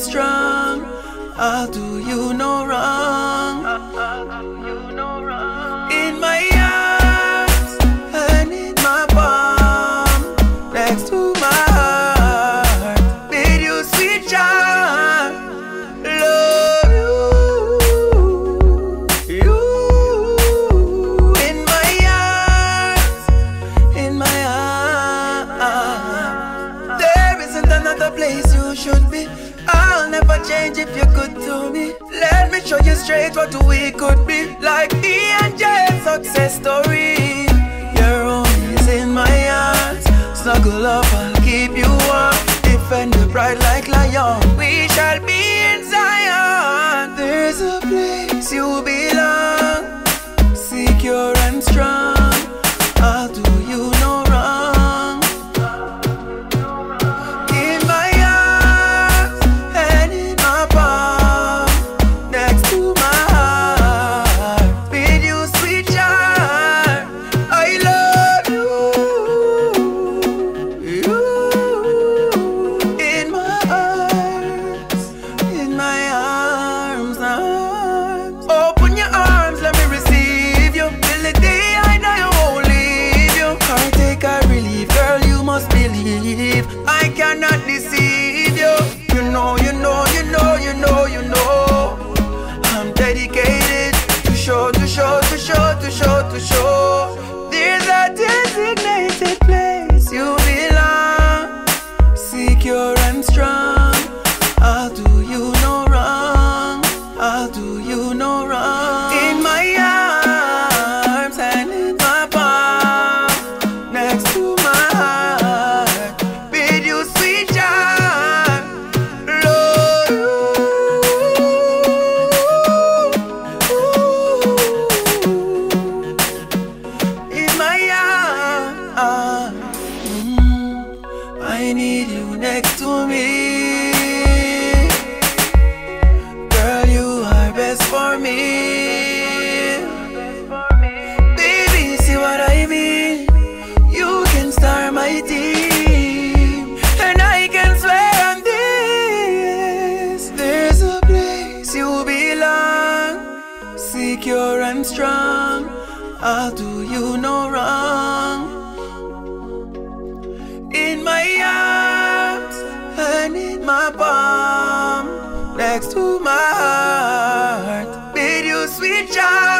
strong. I'll do you no wrong. In my arms and in my palm, next to Never change if you're good to me. Let me show you straight what we could be. Like E and J success story. Your home is in my arms. Snuggle up, I'll keep you warm. Defend the pride like lion. I need you next to me. Girl, you are best for me. Baby, see what I mean? You can start my team, and I can swear on this. There's a place you belong, secure and strong. I'll do you no wrong. In my in my next to my heart, with you, sweet child.